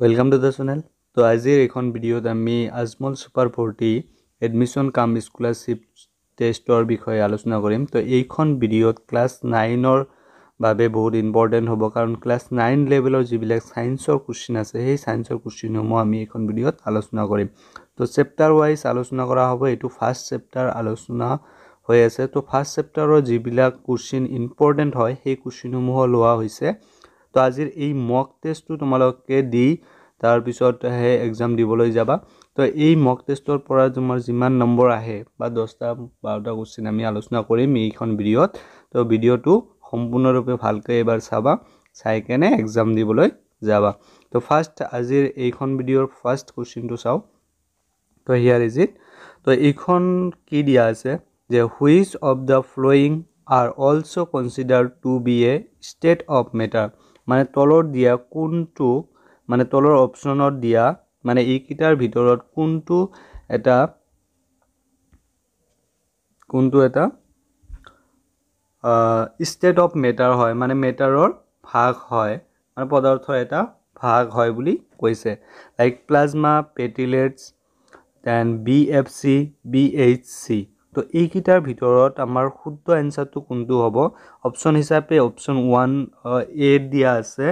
Welcome to the channel তো আজিৰ এইখন ভিডিঅ'ত আমি Ajmal super forty admission cum scholarship টেষ্টৰ বিষয়ে আলোচনা কৰিম। তো এইখন ভিডিঅ'ত ক্লাছ নাইনৰ বাবে বহুত ইম্পৰ্টেণ্ট হ'ব কাৰণ ক্লাছ নাইন লেভেলৰ যিবিলাক ছায়েন্সৰ কুৱেশ্যন আছে সেই ছায়েন্সৰ কুৱেশ্যনসমূহ আমি এইখন ভিডিঅ'ত আলোচনা কৰিম। তো চেপ্টাৰ ৱাইজ আলোচনা কৰা হ'ব এইটো ফাৰ্ষ্ট চেপ্টাৰ আলোচনা হৈ আছে। তো ফাৰ্ষ্ট চেপ্টাৰৰ যিবিলাক কুৱেশ্যন ইম্পৰ্টেণ্ট হয় সেই কুৱেশ্যনসমূহ লোৱা হৈছে। তো আজিৰ এই মক টেষ্টটো তোমালোকে দি তাৰপিছতহে এক্সাম দিবলৈ যাবা। তো এই মক টেষ্টৰ পৰা তোমাৰ যিমান নম্বৰ আহে বা দহটা বাৰটা কুৱেশ্যন আমি আলোচনা কৰিম এইখন ভিডিঅ'ত। তো ভিডিঅ'টো সম্পূৰ্ণৰূপে ভালকৈ এবাৰ চাবা চাই কেনে এক্সাম দিবলৈ যাবা। তো ফাৰ্ষ্ট আজিৰ এইখন ভিডিঅ'ৰ ফাৰ্ষ্ট কুৱেশ্যনটো চাওঁ। তো হিয়াৰ ইজ ইট তো এইখন কি দিয়া আছে যে which of the following are also' consider to be a state of matter মানে তলত দিয়া কোনটো মানে তলৰ অপশ্যনত দিয়া মানে এইকেইটাৰ ভিতৰত কোনটো এটা কোনটো এটা ষ্টেট অফ মেটাৰ হয় মানে মেটাৰৰ ভাগ হয় মানে পদাৰ্থৰ এটা ভাগ হয় বুলি কৈছে। Like plasma পেটিলেটছ then B F C B H C তো এইকেইটাৰ ভিতৰত আমাৰ শুদ্ধ এনচাৰটো কোনটো হ'ব? অপশ্যন হিচাপে অপশ্যন ওৱান এ দিয়া আছে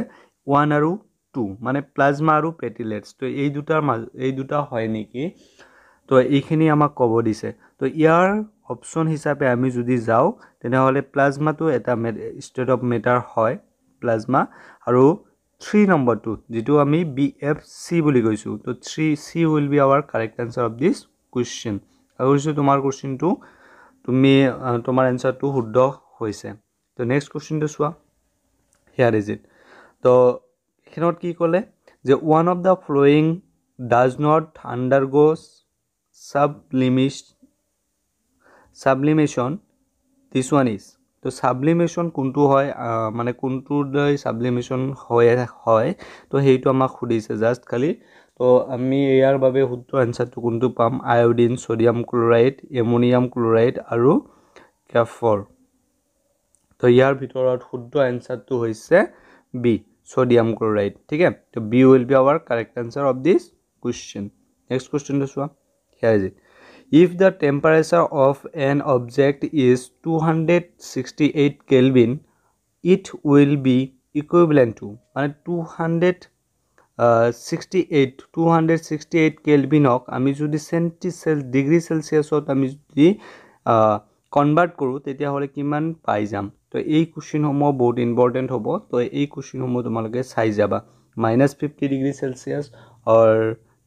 ওৱান আৰু টু মানে প্লাজমা আৰু পেটিলেটছ তো এই দুটাৰ মাজ এই দুটা হয় নেকি? তো এইখিনি আমাক ক'ব দিছে। তো ইয়াৰ অপশ্যন হিচাপে আমি যদি যাওঁ তেনেহ'লে প্লাজমাটো এটা ষ্টেট অফ মেটাৰ হয় প্লাজমা আৰু থ্ৰী নম্বৰটো যিটো আমি বি এফ চি বুলি কৈছোঁ। তো three c will be our correct answer of this question আৰু তোমাৰ কুৱেশ্যনটো তুমি তোমাৰ এনচাৰটো শুদ্ধ হৈছে। তো নেক্সট কুৱেশ্যনটো চোৱা। হেয়াৰ ইজ ইট তো এইখনত কি ক'লে যে one of the following does not undergoes sublimes sublimation this one is তো ছাবলিমেশ্যন কোনটো হয় মানে কোনটোৰ দ্বাৰাই ছাবলিমেশ্যন হয় হয় তো সেইটো আমাক সুধিছে। জাষ্ট খালি তো আমি ইয়াৰ বাবে শুদ্ধ এনচাৰটো কোনটো পাম? Iodine sodium chloride ammonium chloride আৰু কেফৰ তো ইয়াৰ ভিতৰত শুদ্ধ এনচাৰটো হৈছে বি ছ'ডিয়াম ক্লৰাইড ঠিক? আছে তো b will be our correct answer of this question next কুৱেশ্যনটো চোৱা। Here is it if the temperature of an object is 268 kelvin it will be equivalent to মানে 268 268 কেলভিনক আমি যদি চেণ্টি চেল ডিগ্ৰী চেলচিয়াছত আমি যদি convert কৰোঁ তেতিয়াহ'লে কিমান পাই যাম? তো এই কুৱেশ্যনসমূহ বহুত ইম্পৰ্টেণ্ট হ'ব। তো এই কুৱেশ্যনসমূহ তোমালোকে চাই যাবা। Minus fifty degree Celsius or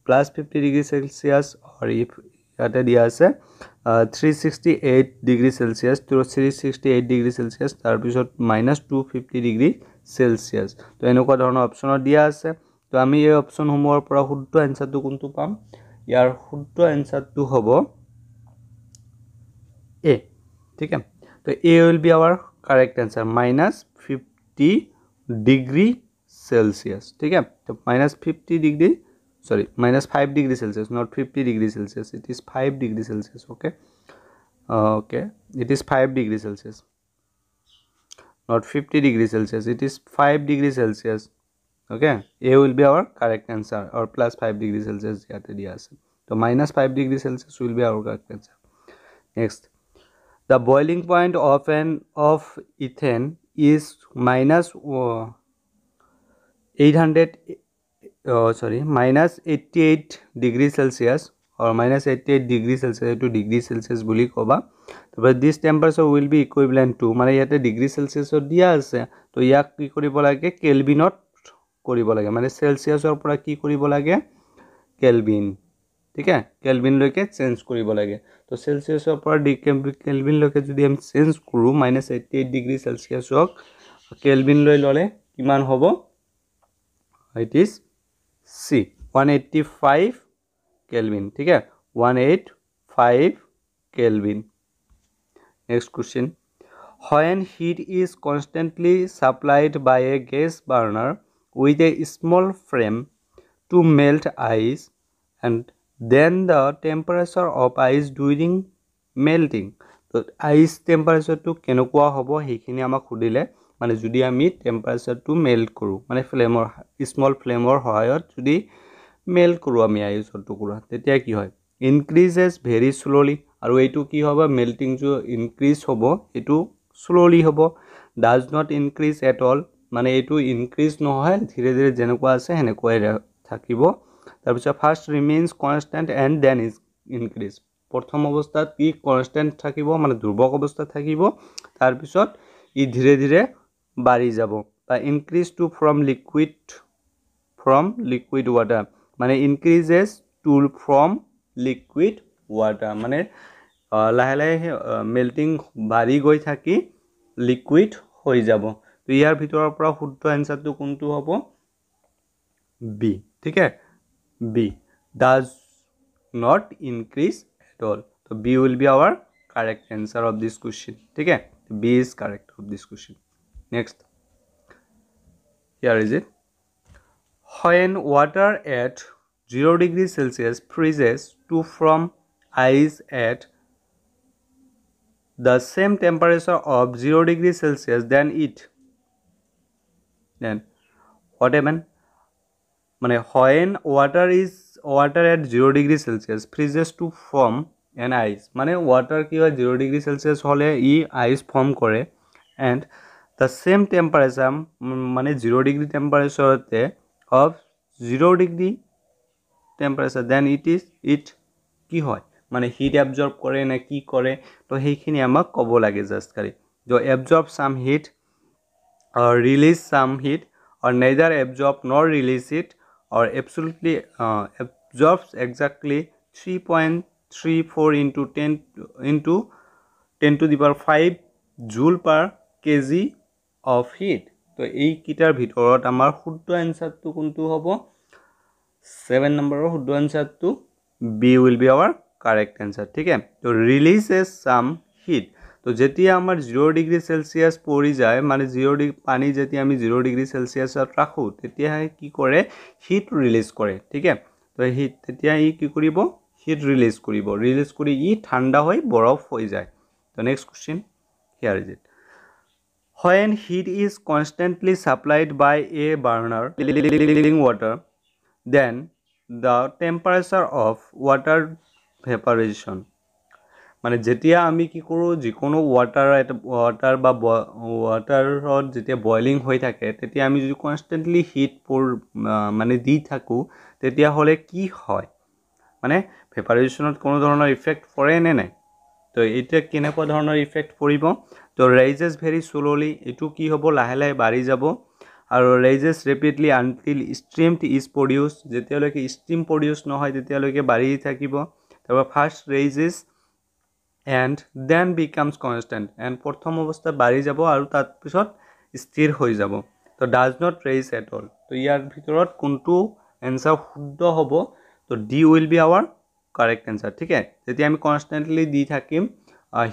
plus fifty degree Celsius or if ইয়াতে দিয়া আছে three sixty eight degree Celsius to three sixty eight degree Celsius তাৰপিছত minus two fifty degree Celsius তো এনেকুৱা ধৰণৰ অপশ্যনত দিয়া আছে। তো আমি এই অপশ্যনসমূহৰ পৰা শুদ্ধ এনচাৰটো কোনটো পাম? ইয়াৰ শুদ্ধ এনচাৰটো হ'ব এ ঠিক আছে? তো a will be our correct answer minus fifty degree Celsius ঠিক আছে? Minus fifty degree sorry minus five degree Celsius not fifty degree Celsius it is five degree Celsius okay okay it is five degree Celsius not fifty degree Celsius it is five degree Celsius okay a will be our correct answer আৰু plus five degree Celsius ইয়াতে দিয়া আছে। তো minus five degree Celsius will be our correct answer next the boiling point of an of ethane is minus eight hundred sorry minus eighty eight degree Celsius আৰু minus eighty eight degree Celsius এইটো degree Celsius বুলি ক'বা। তাৰপৰা this temperature will be equivalent to মানে ইয়াতে degree চেলচিয়াছত দিয়া আছে। তো ইয়াক কি কৰিব লাগে? কেলবিনত কৰিব লাগে? মানে চেলচিয়াছৰ পৰা কি কৰিব লাগে? কেলভিন ঠিক? আছে কেলভিনলৈকে চেঞ্জ কৰিব লাগে। তো চেলচিয়াছৰ পৰা ডি কেলভিনলৈকে যদি আমি চেঞ্জ কৰোঁ মাইনাছ এইটি এইট ডিগ্ৰী চেলচিয়াছক কেলভিনলৈ ল'লে কিমান হ'ব? It is C one eighty five kelvin ঠিক? আছে one eight five kelvin next question হয় and heat is constantly supplied by a gas burner with a small frame to melt ice and then the temperature of ice during melting. তো ice টেম্পাৰেচাৰটো কেনেকুৱা হ'ব সেইখিনি আমাক সুধিলে মানে যদি আমি টেম্পাৰেচাৰটো মেল্ট কৰোঁ মানে ফ্লেমৰ স্মল ফ্লেমৰ সহায়ত যদি মেল্ট কৰোঁ আমি আইচৰ টুকুৰা তেতিয়া কি হয়? ইনক্ৰিজেছ ভেৰি শ্ল'লি আৰু এইটো কি হ'ব? মেল্টিংটো ইনক্ৰিজ হ'ব এইটো শ্ল'লি হ'ব does not increase at all মানে এইটো ইনক্ৰিজ নহয় ধীৰে ধীৰে যেনেকুৱা আছে সেনেকুৱাই থাকিব। তাৰপিছত first remains constant and then is increase প্ৰথম অৱস্থাত ই কনষ্টেণ্ট থাকিব মানে দুৰ্বল অৱস্থাত থাকিব। তাৰপিছত ই ধীৰে ধীৰে বাঢ়ি যাব। বা increase to from liquid from liquid water মানে increases to from liquid water মানে লাহে লাহে মেল্টিং বাঢ়ি গৈ থাকি লিকুইড হৈ যাব। ইয়াৰ ভিতৰৰ পৰা শুদ্ধ এনচাৰটো কোনটো হ'ব? বি ঠিক B does not increase at all তো B will be our correct answer of this question ঠিক B is correct of this question next here is it when water at 0 degree celsius freezes to from ice at the same temperature of 0 degree celsius then it then what I mean মানে when water is water at zero' degree celsius freezes to form an ice মানে water কি হয়? Zero degree Celsius হ'লে ই ice form কৰে। And the same temperature মানে zero degree টেম্পাৰেচাৰতে of zero' degree temperature then it is it কি হয়? মানে হিট এবজৰ্ব কৰে নে কি কৰে? তো সেইখিনি আমাক ক'ব লাগে জাষ্ট কালি য' absorb some heat release some heat or neither absorb nor release it or absolutely uh, absorbs exactly 3.34 into 10 into 10 to the power 5 joule per kg of heat তো এইকেইটাৰ ভিতৰত আমাৰ শুদ্ধ এনচাৰটো কোনটো হ'ব ছেভেন নম্বৰৰ শুদ্ধ এনচাৰটো B will be our correct answer ঠিক আছে তো ৰিলিজ এ চাম হিট তো যেতিয়া আমাৰ জিৰ' ডিগ্ৰী চেলচিয়াছ পৰি যায় মানে জিৰ' ডিগ্ৰী পানী যেতিয়া আমি জিৰ' ডিগ্ৰী চেলচিয়াছত ৰাখোঁ তেতিয়াহে কি কৰে হিট ৰিলিজ কৰে ঠিক তো হিট তেতিয়া ই কি কৰিব? হিট ৰিলিজ কৰিব। ৰিলিজ কৰি ই ঠাণ্ডা হৈ বৰফ হৈ যায়। তো next question here is it when heat is constantly supplied by a burner boiling water then the temperature of water vaporization মানে যেতিয়া আমি কি কৰোঁ যিকোনো ৱাটাৰ এটা ৱাটাৰ বা ৱাটাৰত যেতিয়া বইলিং হৈ থাকে তেতিয়া আমি যদি কনষ্টেণ্টলি হিট পৰ মানে দি থাকোঁ তেতিয়াহ'লে কি হয়? মানে ভেপাৰাইজেশ্যনত কোনো ধৰণৰ ইফেক্ট পৰে নে নাই? তো এতিয়া কেনেকুৱা ধৰণৰ ইফেক্ট পৰিব? তো ৰাইজেছ ভেৰি শ্ল'লি এইটো কি হ'ব? লাহে লাহে বাঢ়ি যাব। আৰু rises rapidly until steamed is produced যেতিয়ালৈকে ষ্ট্ৰিম প্ৰডিউচ নহয় তেতিয়ালৈকে বাঢ়ি থাকিব। তাৰপৰা first raises and then becomes constant and প্ৰথম অৱস্থাত বাঢ়ি যাব আৰু তাৰপিছত স্থিৰ হৈ যাব। তো does not raise at all তো ইয়াৰ ভিতৰত কোনটো এনচাৰ শুদ্ধ হ'ব তো D will be our correct answer ঠিক যেতিয়া আমি কনষ্টেণ্টলি দি থাকিম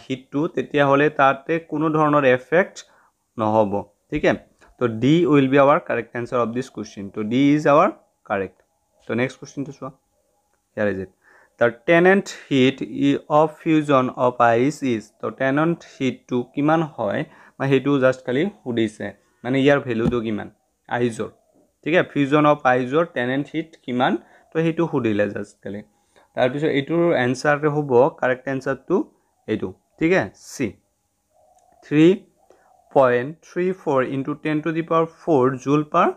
হিটটো তেতিয়াহ'লে তাতে কোনো ধৰণৰ এফেক্ট নহ'ব ঠিক আছে? তো D will be our correct answer of this question তো ডি ইজ আৱাৰ কাৰেক্ট তো নেক্সট কুৱেশ্যনটো চোৱা। Here is it the latent heat E of fusion of ice is তো টেনেণ্ট হিটটো কিমান হয়? বা সেইটো জাষ্ট খালি সুধিছে। মানে ইয়াৰ ভেলুটো কিমান? আইজৰ ঠিক আছে? ফিউজন অফ আইজৰ টেনেণ্ট হিট কিমান? তো সেইটো সুধিলে জাষ্ট খালি। তাৰপিছত এইটোৰ এনচাৰ হ'ব কাৰেক্ট এনচাৰটো এইটো। ঠিক আছে? C three point three four into ten to the power four joule per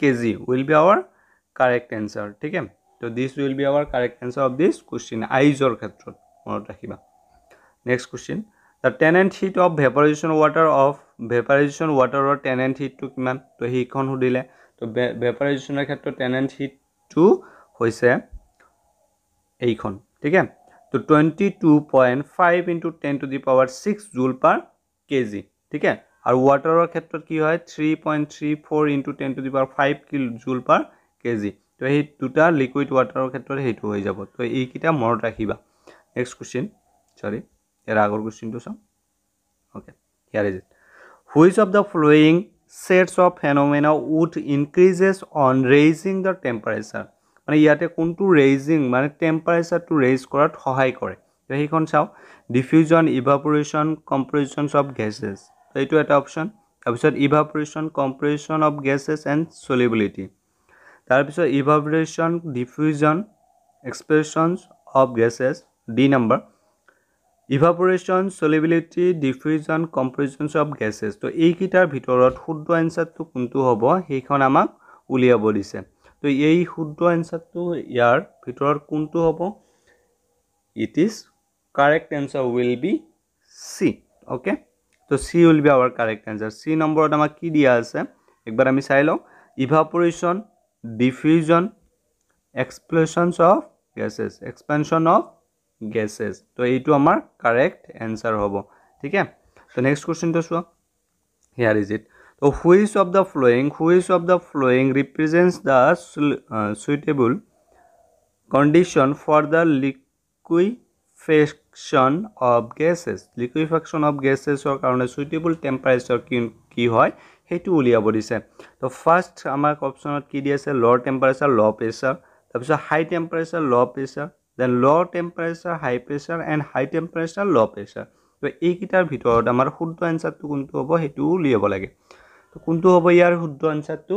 KG will be our correct answer ঠিক আছে? তো this will be our correct answer of this question আইজৰ ক্ষেত্ৰত মনত ৰাখিবা। Next question the latent heat of vaporisation water of vaporisation ৱাটাৰৰ latent হিটটো কিমান? তো সেইখন সুধিলে তো ভেপাৰাইজেশ্যনৰ ক্ষেত্ৰত টেনেণ্ট হিটটো হৈছে এইখন ঠিক আছে? তো twenty two point five into ten to the power six joule per KG ঠিক আছে? আৰু ৱাটাৰৰ ক্ষেত্ৰত কি হয়? Three point three four into ten to the power five kilojoule per KG তো সেই দুটা লিকুইড ৱাটাৰৰ ক্ষেত্ৰত সেইটো হৈ যাব। তো এইকেইটা মনত ৰাখিবা। নেক্সট কুৱেশ্যন চৰি ইয়াৰ আগৰ কুৱেশ্যনটো চাওঁ। Okay here is it which of the following sets of phenomena would increases on raising the temperature মানে ইয়াতে কোনটো ৰেইজিং মানে টেম্পাৰেচাৰটো ৰেইজ কৰাত সহায় কৰে। তো সেইখন চাওঁ। Diffusion evaporation compressions of gases এইটো এটা অপশ্যন তাৰপিছত evaporation compression of gases and solubility তাৰপিছত evaporation diffusion expressions of gases D number evaporation solubility diffusion compressions of gases তো এইকেইটাৰ ভিতৰত শুদ্ধ এনচাৰটো কোনটো হ'ব সেইখন আমাক উলিয়াব দিছে। তো এই শুদ্ধ এনচাৰটো ইয়াৰ ভিতৰত কোনটো হ'ব? It is correct answer will be C okay তো C will be our correct answer C নম্বৰত আমাক কি দিয়া আছে? একবাৰ আমি চাই লওঁ। Evaporation diffusion expressions of gases expansion of gases তো এইটো আমাৰ কাৰেক্ট এনচাৰ হ'ব। ঠিক? তো নেক্সট কুৱেশ্যনটো চোৱা। হিয়াৰ ইজ তো which of the following which of the following represents the suitable condition for the liquefaction of gases liquefaction of গেছেছৰ কাৰণে চুইটেবল টেম্পাৰেচাৰ কি হয়? সেইটো উলিয়াব দিছে। তো ফাৰ্ষ্ট আমাক অপশ্যনত কি দি আছে? ল' টেম্পাৰেচাৰ ল' প্ৰেচাৰ তাৰপিছত high temperature low' pressure then low' temperature high pressure and high temperature low' pressure তো এইকেইটাৰ ভিতৰত আমাৰ শুদ্ধ এনচাৰটো কোনটো হ'ব? সেইটোও উলিয়াব লাগে। তো কোনটো হ'ব ইয়াৰ শুদ্ধ এনচাৰটো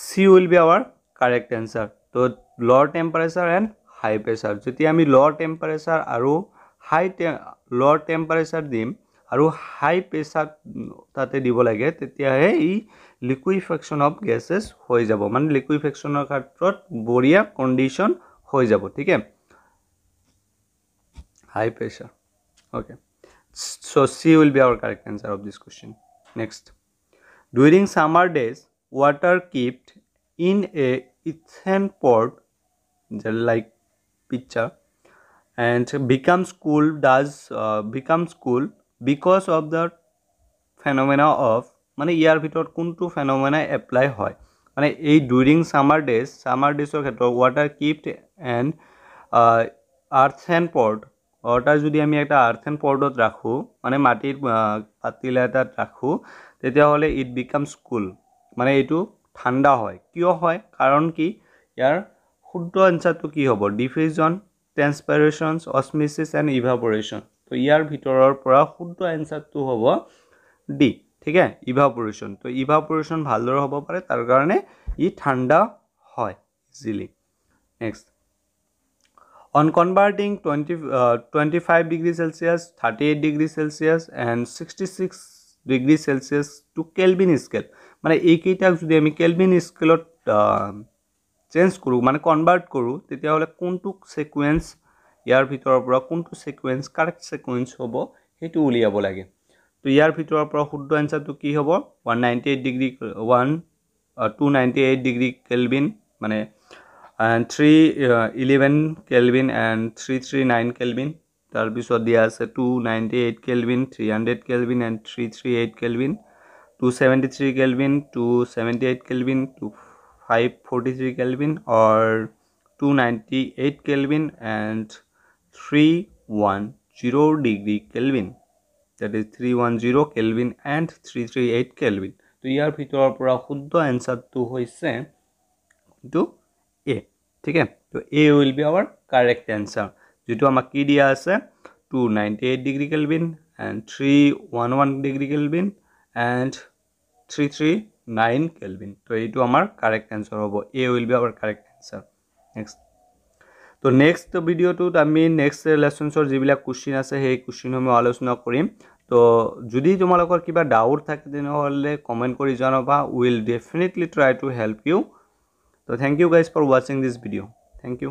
C will be our correct answer তো low temperature and high pressure যেতিয়া আমি ল' টেম্পাৰেচাৰ আৰু হাই টে ল' টেম্পাৰেচাৰ দিম আৰু হাই প্ৰেচাৰ তাতে দিব লাগে তেতিয়াহে ই লিকুইফেকশ্যন অফ গেছেছ হৈ যাব। মানে লিকুইফেকশ্যনৰ ক্ষেত্ৰত বঢ়িয়া কণ্ডিশ্যন হৈ যাব ঠিক high pressure okay so' C will be our correct answer of this question next during summer days water kept in a earthen pot like picture and becomes cool does uh, becomes cool because of the phenomena of মানে ইয়াৰ ভিতৰত কোনটো ফেনমেনা apply হয়? মানে এই during summer days summer ডেজৰ ক্ষেত্ৰত water kept and earthen pot water যদি আমি এটা আৰ্থ এণ্ড পৰ্টত ৰাখোঁ মানে মাটিৰ পাতিলা এটাত ৰাখোঁ তেতিয়াহ'লে ইট বিকামছ কুল মানে এইটো ঠাণ্ডা হয়। কিয় হয়? কাৰণ কি ইয়াৰ শুদ্ধ এনচাৰটো কি হ'ব? Diffusion transpirations osmosis and evaporation তো ইয়াৰ ভিতৰৰ পৰা শুদ্ধ এনচাৰটো হ'ব ডি ঠিক আছে? ইভাপৰেশ্যন তো ইভাপৰেশ্যন ভালদৰে হ'ব পাৰে তাৰ কাৰণে ই ঠাণ্ডা হয় easily next on converting twenty twenty five degree celsius thirty eight degree celsius and sixty six degree celsius to kelvin scale মানে এইকেইটাক যদি আমি কেলভিন স্কেলত চেঞ্জ কৰোঁ মানে কনভাৰ্ট কৰোঁ তেতিয়াহ'লে কোনটো ছিকুৱেঞ্চ ইয়াৰ ভিতৰৰ পৰা কোনটো ছিকুৱেঞ্চ কাৰেক্ট ছিকুৱেঞ্চ হ'ব সেইটো উলিয়াব লাগে। তো ইয়াৰ ভিতৰৰ পৰা শুদ্ধ এনচাৰটো কি হ'ব? One ninety eight degree one two ninety eight degree kelvin মানে three eleven kelvin and three three nine kelvin তাৰপিছত দিয়া আছে two ninety eight kelvin three hundred kelvin and three three eight kelvin 273 Kelvin, 278 Kelvin, to 543 Kelvin or 298 Kelvin and 310 degree Kelvin. That is 310 Kelvin and 338 Kelvin. তো ইয়াৰ ভিতৰৰ পৰা শুদ্ধ এনচাৰটো হৈছে এইটো এ ঠিক আছে তো A will be our correct answer যিটো আমাক কি দিয়া আছে two ninety eight degree kelvin and three one one degree kelvin and three three nine kelvin. তো এইটো আমাৰ কাৰেক্ট এনচাৰ হ'ব। A will be our correct answer next তো নেক্সট ভিডিঅ'টোত আমি নেক্সট লেচনছৰ যিবিলাক কুৱেশ্যন আছে সেই কুৱেশ্যনসমূহ আলোচনা কৰিম। তো যদি তোমালোকৰ কিবা ডাউট থাকে তেনেহ'লে কমেণ্ট কৰি জনাবা। Will definitely try to help you তো থেংক ইউ গাইজ ফৰ ৱাচিং দিছ ভিডিঅ' থেংক ইউ